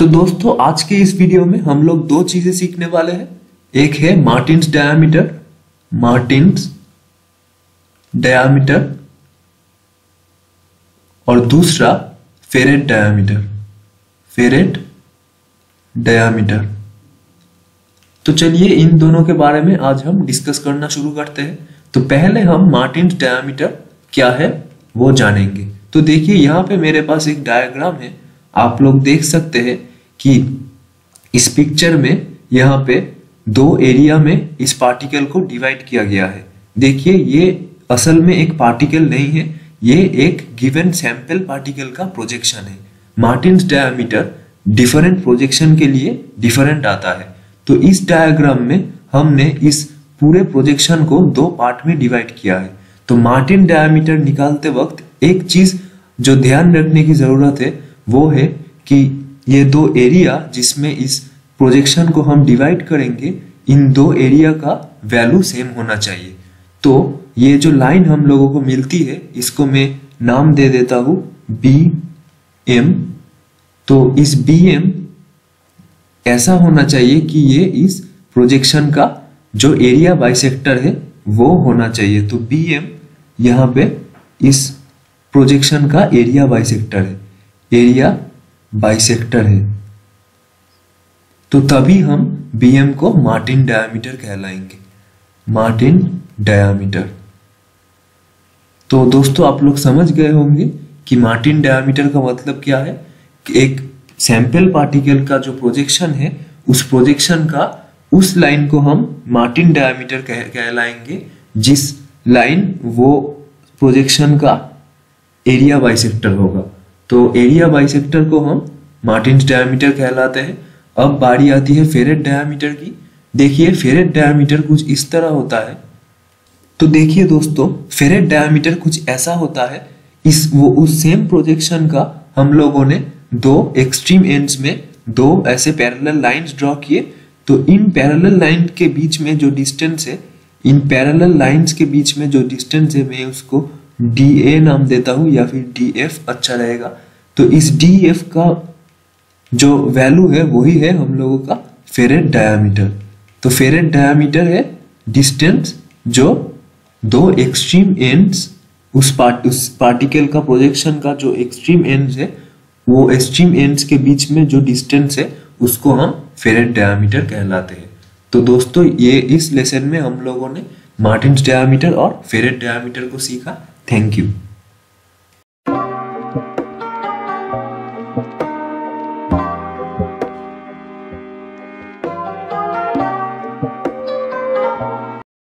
तो दोस्तों, आज के इस वीडियो में हम लोग दो चीज़ें सीखने वाले हैं। एक है मार्टिन्स डायामीटर। मार्टिन्स डायामीटर और दूसरा फेरेट डायमीटर। Ferret diameter. तो चलिए, इन दोनों के बारे में आज हम डिस्कस करना शुरू करते हैं। तो पहले हम मार्टिन्स डायामीटर क्या है, वो जानेंगे। तो देखिए, यहाँ पे मेरे पास एक डायग्राम है। आप लोग देख सकते हैं कि इस पिक्चर में यहाँ पे दो एरिया में इस पार्टिकल को डिवाइड किया गया है। देखिए, ये असल में एक पार्टिकल नहीं है, ये एक गिवन सैंपल पार्टिकल का प्रोजेक्शन है। मार्टिन्स डायमीटर डिफरेंट प्रोजेक्शन के लिए डिफरेंट आता है। तो इस डायग्राम में हमने इस पूरे प्रोजेक्शन को दो पार्ट में डिवाइड किया है। तो मार्टिन डायमीटर निकालते वक्त एक चीज़ जो ध्यान रखने की ज़रूरत है, वो है कि ये दो एरिया जिसमें इस प्रोजेक्शन को हम डिवाइड करेंगे, इन दो एरिया का वैल्यू सेम होना चाहिए। तो ये जो लाइन हम लोगों को मिलती है, इसको मैं नाम दे देता हूँ बी एम तो इस बी एम ऐसा होना चाहिए कि ये इस प्रोजेक्शन का जो एरिया बाइसेक्टर है, वो होना चाहिए। तो बी एम यहाँ पे इस प्रोजेक्शन का एरिया बाइसेक्टर है। एरिया बाइसेक्टर है। तो तभी हम बीएम को मार्टिन डायमीटर कहलाएँगे। Martin diameter. तो दोस्तों आप लोग समझ गए होंगे कि मार्टिन डायमीटर का मतलब क्या है? कि एक सैंपल पार्टिकल का जो प्रोजेक्शन है उस प्रोजेक्शन का उस लाइन को हम मार्टिन डायमीटर कह, कहलाएँगे जिस लाइन वो प्रोजेक्शन का एरिया बाइसेक्टर होगा। तो एरिया बाइसेक्टर को हम मार्टिन्स डायमीटर कहलाते हैं। अब बारी आती है फेरेट डायमीटर की। देखिए फेरेट डायमीटर कुछ इस तरह होता है। तो देखिए दोस्तों फेरेट डायमीटर कुछ ऐसा होता है। इस, वो उस सेम प्रोजेक्शन का हम लोगों ने दो एक्सट्रीम एंड्स में दो ऐसे पैरेलल लाइंस ड्रॉ किए। तो इन पैरेलल लाइन के बीच में जो डिस्टेंस है, इन पैरेलल लाइंस के बीच में जो डिस्टेंस है, मैं उसको डी ए नाम देता हूँ या फिर डी एफ़ अच्छा रहेगा। तो इस डी एफ़ का जो वैल्यू है, वही है हम लोगों का फेरेट डायामीटर तो फेरेट डायामीटर है डिस्टेंस जो दो एक्सट्रीम एंड्स उस पार्ट उस पार्टिकल का प्रोजेक्शन का जो एक्सट्रीम एंड्स है, वो एक्सट्रीम एंड्स के बीच में जो डिस्टेंस है, उसको हम फेरेट डायामीटर कहलाते हैं। तो दोस्तों, ये इस लेसन में हम लोगों ने मार्टिन्स डायामीटर और फेरेट डायामीटर को सीखा। Thank you